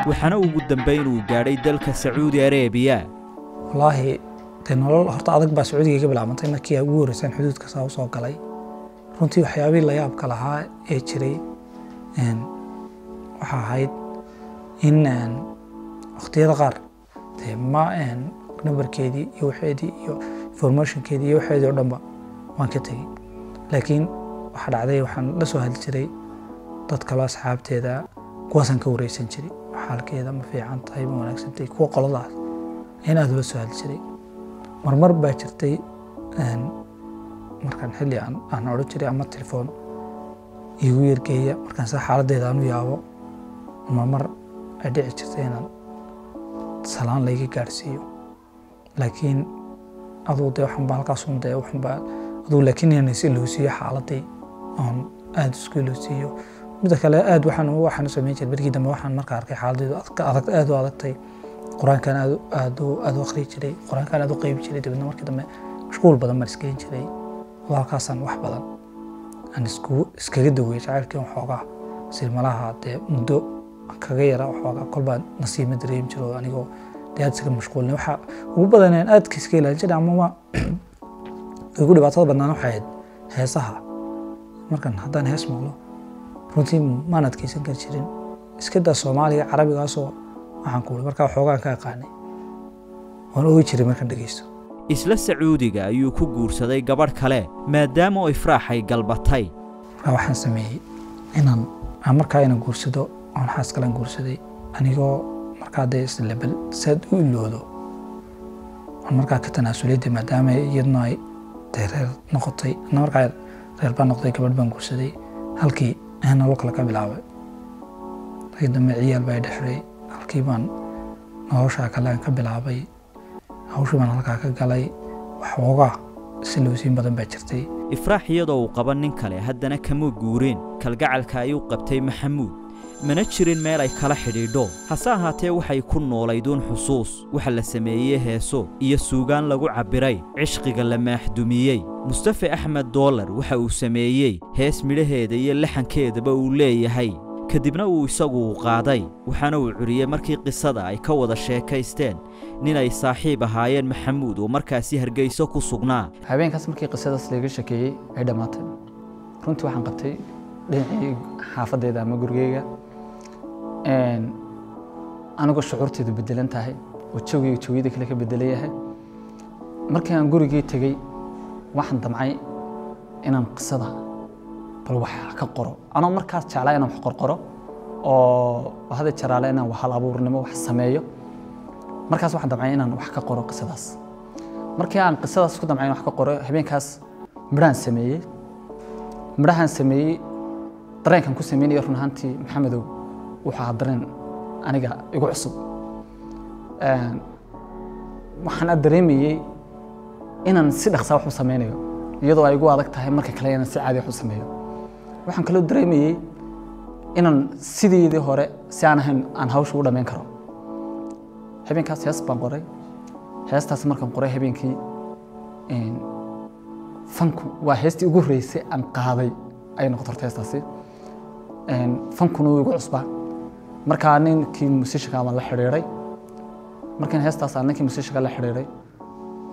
waxaana ugu dambayn uu gaadhay dalka sacuudi areebiya wallaahi dee nolol horta adag baa sacuudiga iga bilaabantay markii ugu horreysaan xuduudka saa u soo galay. Runtii waxyaabihii la yaabka lahaa ee jiray waxaa ahayd in een, waqtiyada qaar ma een, numbarkeedii iyo waxeedii iyo informationkeedii iyo waxeedii oo dhanba waan ka tegey. Laakiin waxaa dhacday waxaan la soo hadli jiray dad kaloo asxaabteeda kuwaasaan ka wareysan jiray. Xaalkeeda ma fiican tahay ma wanaagsan tahay kuwa qoladaas in aad ula soo hadli jiray. Marmar baa jirtay markaan xilli aan odhan jiray ama telefoon iigu yergeeya markaan saa xaaladdeeda aan u yaabo marmar ay dhici jirtay inaan salaan layga gaadhsiiyo laakiin aduu dee waxan baa halkaas un dee waxan baa aduu laakiin inaan is ilowsiiyo xaaladii oon aad isku ilowsiiyo midda kale aad waxaan waxaan u jiray markii dambe waxaan marka arkay xaaladeedu adag aad u adagtay. Qur'aankan aad aad aad u akhriyi jiray. Qur'aankan aad u qeybi jiray. Dabadna markii dambe mashquul badan baan isgeyn jiray. Oo halkaasaan wax badan aan isku iskaga daweeyey jacaylkii waxoogaa silmalaha dee muddo kaga yara waxoogaa kolbaa nasiima dareemi jiro anigoo dee aad isaga mashquulin waxa ugu badan aan aadka iska ilaalin jiray amama ugu dhibaatada badnaan waxay ahayd heesaha. Markan haddaan hees maqlo runtii maan adkeysan kari jirin. Iska daa soomaaliga carabigaasoo waxaan ku markaa waxoogaan ka aqaanay waan oogi jiray markaan dhegeysto isla sacuudiga ayuu ku guursaday gabadh kale maadaama oo ifraaxay galbatay. Markaa waxaan sameeyey inaan aan markaa inaan guursado aan xaas kalan guursaday anigoo markaa dee islebel saad u iloodo aan markaa ka tanaasulay dee maadaama iyadna ay dee reer noqotay ana markaa reer baan noqday gabadh baan guursaday. Halkii nolol kale ka bilaabay. Ragii dambe ciyaal baa i dhexday halkii baan noloshaa kale aan ka bilaabay. Hawshii baan halkaa ka galay. Waxoogaa ifraax iyadoo uu qaba nin kale haddana kama guureen. Kalgacalka ay u qabtay maxamuud mana jirin meel ay kala xidhiidho. Hase ahaatee waxay ku nooleyduun xusuus waxa la sameeyey heeso iyo suugaan lagu cabbiray cishqiga la maaxdumiyey. Mustafe axmed doolar waxa uu sameeyey hees midhaheeda iyo laxankeedaba uu leeyahay. Kadibna uu isagu u qaaday waxaana uu curiyey markii qisada ay ka wada sheekaysteen nin ay saaxiib ahaayeen maxamuud oo markaasi hargeyso ku sugnaa. Habeenkaas markii qisadaas laga shekeeyey ay dhammaatay. Runtii waxaan qabtay dhinacii xaafaddeeda ama gurigeyga Anigoo shucuurteedu bedelan tahay oo jawgiga jawiyada kale ka bedelan yahay. Markii aan gurigii tegey waxaan damcay inaan qisada bal wax ka qoro. Anoo markaas jeclaa inaan wax qorqoro oo hada jaraale inaan hal abuurnimo wax sameeyo. Markaas waxaan damcay inaan wax ka qoro qisadaas. Markii aan qisadaas ku damcay in wax ka qoro habeenkaas midhaan sameeyey. Midhahaan sameeyey dareenkan ku sameynaya run ahaantii maxamedow wuxuu ahaa dareen aniga igu cusub. Waxaan dareemayey inaan si dhaqsaa wax u sameynayo iyadoo ay igu adag tahay marka kale inaan si caadi wax u sameeyo. Waxaan kaloo dareemayey inaan sideedii hore si aan ahayn aan hawsha u dhammayn karo. Habeenkaas hees baan qoray. Heestaas markaan qoray habeenkii een, fanku waa heestii ugu horreysay aan qaaday. Ay noqoto horta heestaasi. Fankuna wuu igu cusbaa مركان كي موسيشكا مال حريري مركان هستا سان كي موسيشكا لا حريري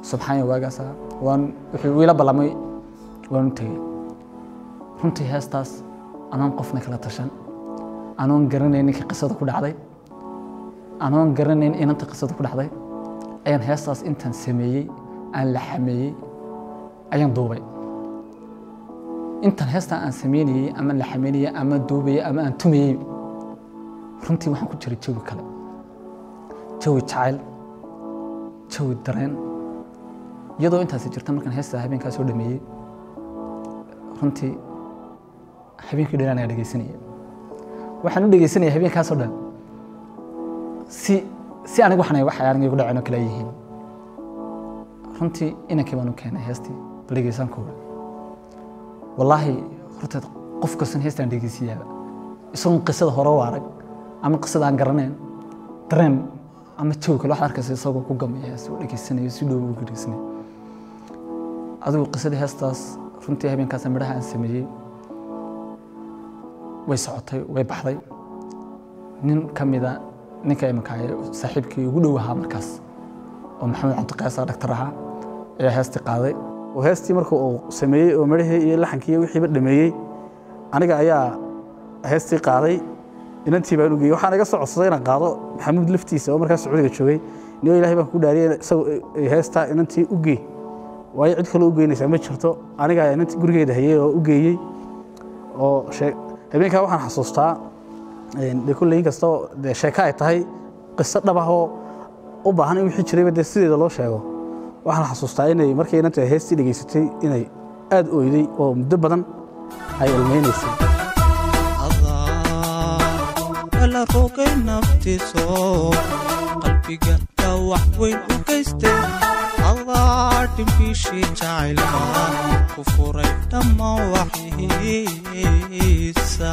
سبحان الله وغاسا وان ويلا بلامي وان تي هنتي هستا أنا نقف نكلا تشن أنا نقرن اني كي قصدك ودعدي أنا نقرن اني انت قصدك ودعدي اي هستا انت سميي ان لحمي اي دوبي انت هستا ان سميني ام لحميني ام دوبي ام انتمي runtii waxaan ku jiray jawi kale. Jawi jacayl jawi dareen. Iyadoo intaasi jirta markaan heesta habeenkaa soo dhameeyey runtii habeenkii dhan anaga dhegeysanaya waxaan u dhegeysanaya habeenkaasoo dhan si si aniga waxaan wax aniga igu dhaceen oo kale yihiin. Runtii inankii baan u keenay heestii bal wallaahi horta qof kastan heestaan dhegeysiyaaba isagoon qisada hore u arag ama qisada aan garaneen dareen ama joog kale waxaad arkaysa isagoo ku gamaya hees uu dhegeysanayo si dhow ugu dhegeysanayo adigu qisadii heestaas runtii habeenkaas midhaha aan sameeyey way socotay way baxday. Nin ka mida ninka iminka saaxiibkii ugu dhow ahaa markaas oo maxamed cabdiqaasa dhaktar ahaa ayaa heestii qaaday. Oo heestii marka uu sameeyey oo midhahii iyo laxankii wixiiba dhameeyey aniga ayaa heestii qaaday inantii baan u geeyey waxaan iga soo codsaday inaan qaado maxamuud laftiisa oo markaas sacuudiga joogay. Niyo ilaahay baan ku dhaariyay isagoo heestaa inantii u gee waayo cid kaloo u geynaysaa ma jirto. Aniga inantii gurigeeda hayay oo u geeyey oo habeenkaa waxaan xasuustaa de kulley in kastoo dee sheeko ay tahay qiso dhab ah oo u baahan in wixii jirayba dee sideeda loo sheego. Waxaan xasuustaa inay markay inanta heestii dhegaysatay inay aad oyday oo muddo badan ay ilmeynaysay dhammaan waxiisa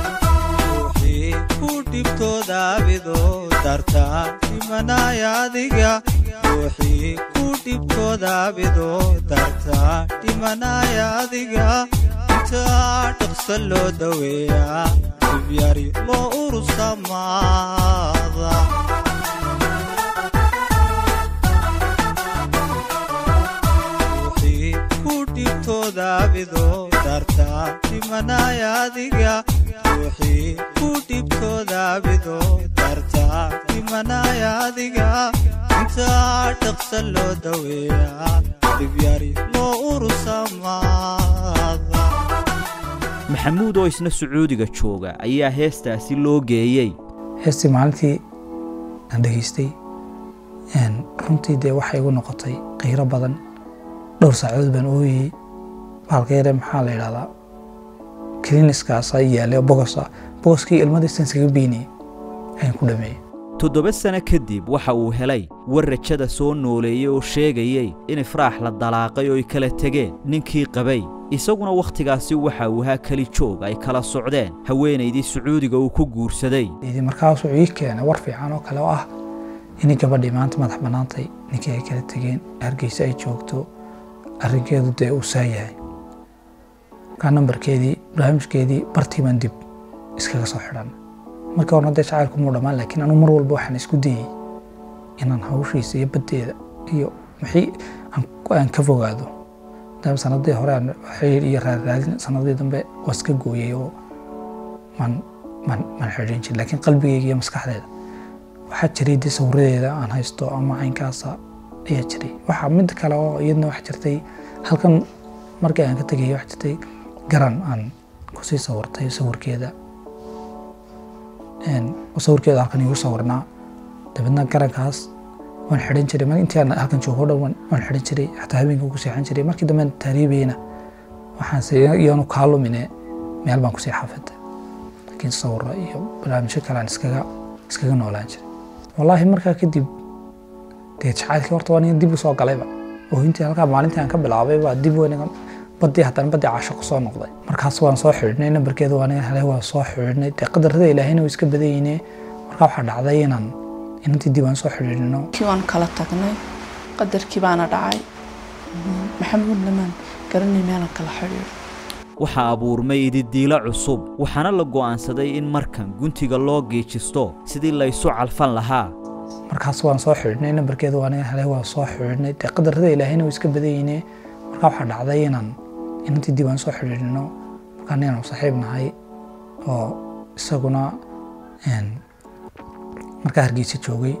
ruuxii ku dhibtooda abido darta dhimanaya adiga ruuxii ku dhibtooda abido darta dhimanaya adiga intaa dhaqso loo daweeyaa dibyari loo urursamaada ruuxii ku dhibtooda abido darta dhimanaya adiga ruuxii ku dhibtooda abido darta dhimanaya adiga intaa dhaqso loo daweeyaa dibyari loo urursamaada maxamuud oo isna sacuudiga jooga ayaa heestaasi loo geeyey. Heestii maalintii aan dhegaystay runtii dee waxay igu noqotay qiiro badan. Dhowr saacadood baan ooyey. Bahalka yare maxaa la yidhahdaa kliniskaasa yaale bogosa bogoskii ilmadiistan iskaga beynayay ayaan ku dhameeyey toddoba sano kadib waxa uu helay war rajada soo nooleeyey oo sheegayey in ifraax la dalaaqay oo ay kala tegeen. Ninkii qabay isaguna wakhtigaasi waxa uu ahaa keli joog ay kala socdeen. Haweenaydii sacuudiga uu ku guursaday. Markaasuu ii keenay war fiican oo kale oo ah inay gabadhii maanta madax bannaantay ninkii ay kala tegeen. Hargeysa ay joogto arrinkeedu dee uu saa yahay. Markaa nambarkeedii barnaamijkeedii bartii baan dib iskaga soo xidhan markii horena dee jacaylku muu dhammaan laakiin anu mar walba waxaan isku dayey inaan hawshiisa iyo baddeeda iyo wixii aan ka fogaado. Dam sanadii hore aan xiriir iyo raadraadin sanadii dambe waa iska gooyey oo man man man xidhin jirin laakiin qalbigayga iyo maskaxdeeda waxaa jiray dee sawiradeeda aan haysto ama caynkaasa ayaa jiray. Waxaa mid kale oo iyadna wax jirtay halkan markii aan ka tegayay wax jirtay garan aan ku sii sawirtay sawirkeeda sawirkeeda halkan igu sawirnaa dabeedna garankaas waan xidhan jiray. Mar intii aan halkan joogo dhan waan- xidhan jiray. Xataa habeenkii ugu seexan jiray. Markii dambe aan taariibayna waxaan se iyaanu kaa lumine meel baan ku sii xafiday laakiin sawiro iyo barnaamijyo kale aan iskaga iskaga noolaan jiray. Wallaahi markaa kadib dee jacaylkii horta waa nin dib u soo galayba oo intii halkaa maalintii aan ka bilaabay baa dib weynaga badii haddana badii casho ku soo noqday. Markaas waan soo xidhnay nambarkeeda waa naga helay waan soo xidhnay. Dee qadarada ilaahayna way iska badanyine markaa waxaa dhacday inaan inantii dib aan soo xidhiidhino kii waan kala tagnay qadarkii baana dhacay. Maxamuud lamaan garanay meelan kala xidhiidho. Waxaa abuurmay ididiilo cusub waxaana la go'aansaday in markan guntiga loo geejisto sidii laysu calfan lahaa. Markaas waan soo xidhnay nambarkeeda waa naga helay waan soo xidhnay. Dee qadarada ilaahayna way iska badanyine markaa waxaa dhacday inaan inantii dib aan soo xidhiidhino markaa ninaanu saaxiib nahay oo isaguna markaa hargeysa joogay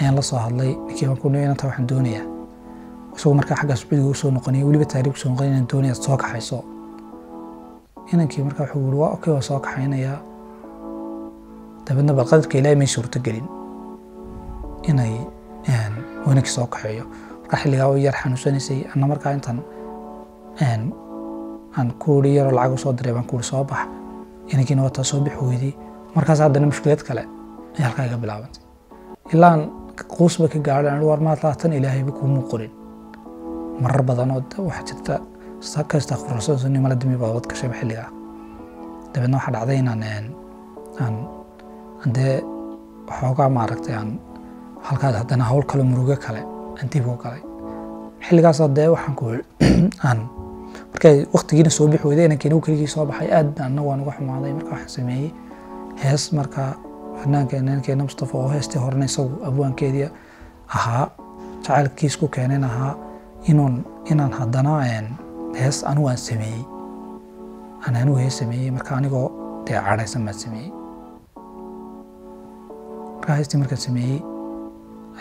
ayaan la soo hadlay ninkii baan ku inanta waxaan doonayaa. Isagoo markaa xagga sacuudiga u noqonaya weliba taariikh soo noqonaya inaan doonaya soo kaxayso. Inankii markaa wuxuu yiri waa okay waa soo kaxaynayaa dabeedna bal qadarka ilaahay may suurto gelin inay soo kaxeeyo. Marka xilligaa oo yar xanuunsanaysay anna markaa intaan een, aan kuuri yaroo lacag usoo diray baan kuuri soo bax inankiina wataa soo bixi weydii markaas haddana mushkilad kale ay halkaa iga bilaabantay ilaa aan quusba ka gaadhay aan war maad laatan ilaahayba kuumuu qorin marar badan oo waxaa jirta sa- ka istakfurasani mala dimi baa wad gashayba xilligaa dabeedna waxaa dhacday inaan aan aan dee waxoogaa maaragtay aan halkaas haddana hawl kale murugo kale aan dib u galay xilligaas dee waxaan ku aan markay waqtigiina soo bixi weyday inankeena uu keligii soo baxay aad annagu waan uga xumaaday marka waxaan sameeyey hees. Marka fanaankeena inankeena mustafa oo heestii horena isagu abwaankeedii ahaa jacaylkiis ku keeneen ahaa inuun inaan haddana hees anigu aan sameeyey. Aan anigu hees sameeyey marka anigoo dee cadhaysan baan sameeyey. Markaa heestii markaan sameeyey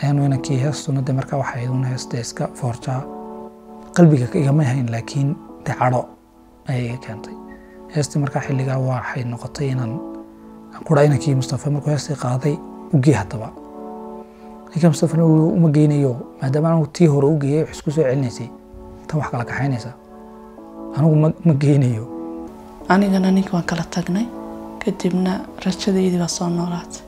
ayaanu inankii heestuna de markaa waxay un heeste iska foorjaa qalbiga igama hayn laakiin de cadho ayay iga keentay heestii markaa xilligaa waxay noqotay inaan aan kudha inankii mustafa markuu heestii qaaday ugee haddaba ninka mustafana uma geynayo maadaama anigu tii hore u geeyay wax isku soo celinaysay tan wax kala kaxaynaysa anigu ma geynayo anigana ninka waan kala tagnay kadibna rajadeydii baa soo noolaatay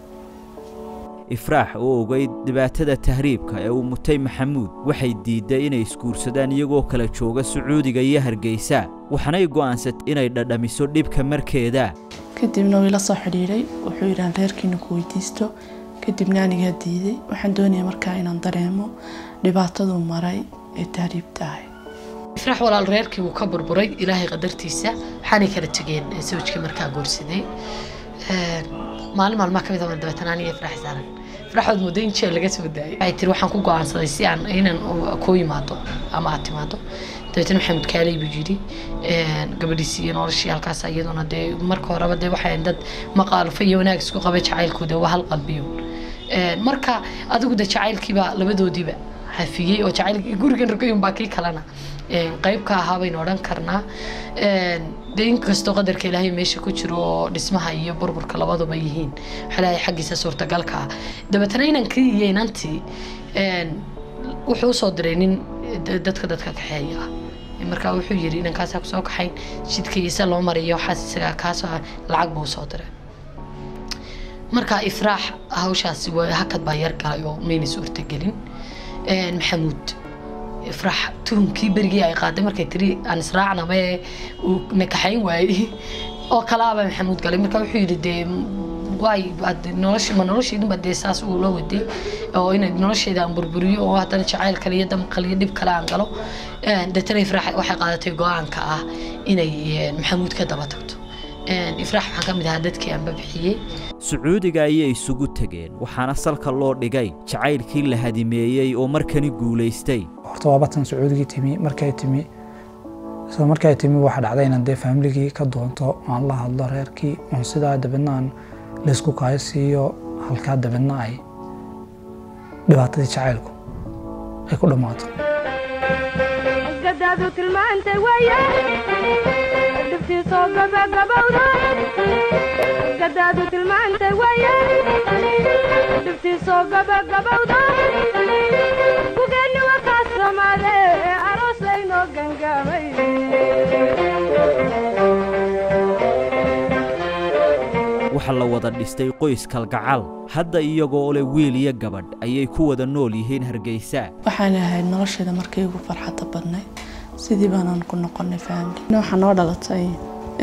ifraax oo ogayd dhibaatada tahriibka ee uu mutay maxamuud. Waxay diidday inay isguursadaan iyagoo kala jooga sacuudiga iyo hargeysa waxaanay go'aansatay inay dhadhamiso dhibka markeeda. Kadibna wuu ila soo xidhiidhay wuxuu yidhi aan reerkiina ku weydiisto. Kadibna anigaa diiday waxaan doonaya markaa inaan dareemo dhibaataduu maray ee tahriibta ahay. Ifraax walaal reerkii wuu ka burburay ilaahay qadartiisa. Waxaanay kala tegeen eh, sawjkii markaa guursaday maalin maalmaha ka mid ah dabeetana aniga ifraax saaran. Ifraax waad mooday in jeel laga soo daayay waxay tiri waxaan ku go'aansaday si aan inaan kuu yimaado ama aad timaado. Dabeetana maxamed kaaley buu yidhi Een, gabadhiisii iyo noloshii halkaas iyaduna dee marka horeba dee waxay dad maqaalufo iyo wanaag isku qaba jacaylkooda waa hal qalbiyo marka adigu de jacaylkiiba labadoodiiba hafiyey oo jacayl gurigan rogayun baa kii kalena qayb ka ahaa baynu odhan karnaa. Dee inkastoo qadarka ilaahay meesha ku jiro oo dhismaha iyo burburka labaduba yihiin. Waxaa xaggiisa suurtagalka ah. Dabeetana inankii iyo inantii wuxuu u soo diray nin da- dadka dadka kaxeeya. Ah markaa wuxuu yidhi inankaasaa ku soo kaxayn jidkiisa loo mariyo waxaas isagaa kaasoo ah lacag buu u soo diray. Marka ifraax hawshaasi hakad baa yar galay oo mayna suurtagelin. Maxamuud ifraax tuhunkii berigii ay qaaday. Markay tiri aan israacna uu nakaxayn waayey. *laughs* Oo kalaaba maxamuud galay. Marka wuxuu yidhi dee waay nolosha ma nolosheedunba dee saas uu loo waday? Oo inay nolosheeda aan burburiyo oo haddana jacayl kale iyo dam kale dhib kale aan galo. Deetana ifraax waxay qaadatay go'aanka ah inay maxamuud ka daba tagto. Ifraax waxaan ka mid ahaa dadkii aanba bixiyey sacuudiga ayay isugu tegeen waxaana salka loo dhigay jacaylkii la hadimeeyey oo markani guulaystay horta waa batan sacuudigii timi markay timi isla markay timi waxaa dhacday inaan dee faamiligii ka doonto aan la hadlo reerkii oon sidaa dabeedna laysku kaayo siiyo halkaa dabeedna ay dhibaatadii jacaylku ay ku dhammaato gadaadu tilmaantay weeye dhibtiisoo gabagabowda gadaadu tilmaantay weeye dhibtiisoo gabagabowda gugeenni waa kaa samaade aroos laynoo gangaamay waxa la wada dhistay qoys kalgacal hadda iyagoo leh wiil iyo gabadh ayay ku wada nool yihiin hargeysa. Waxaan ahayd nolosheeda markii ugu farxadda badnayd. Sidii baanaan ku noqonay family. Waxaa noo dhalatay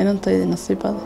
inantaydii nasiibada